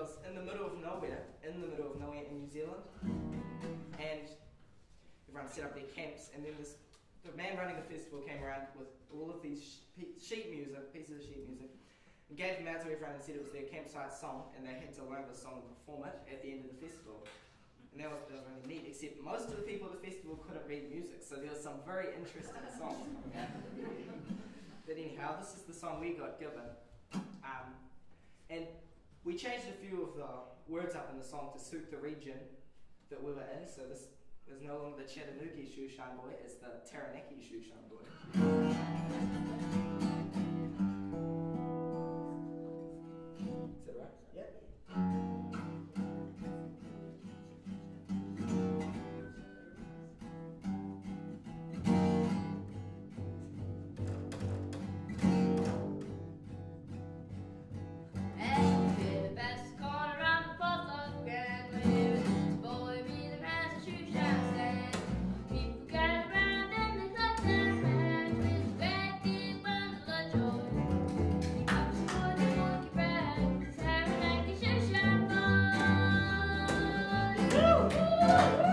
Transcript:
was in the middle of nowhere, in the middle of nowhere in New Zealand, and everyone set up their camps, and then this the man running the festival came around with all of these sheet music, pieces of sheet music, and gave them out to everyone and said it was their campsite song, and they had to learn the song and perform it at the end of the festival. And that was, that was really neat, except most of the people at the festival couldn't read music, so there was some very interesting songs coming out. but anyhow, this is the song we got given. Um, and we changed a few of the words up in the song to suit the region that we were in, so this is no longer the Chattanooga Shoeshine Boy, it's the Taranaki Shoeshine Boy. Woo!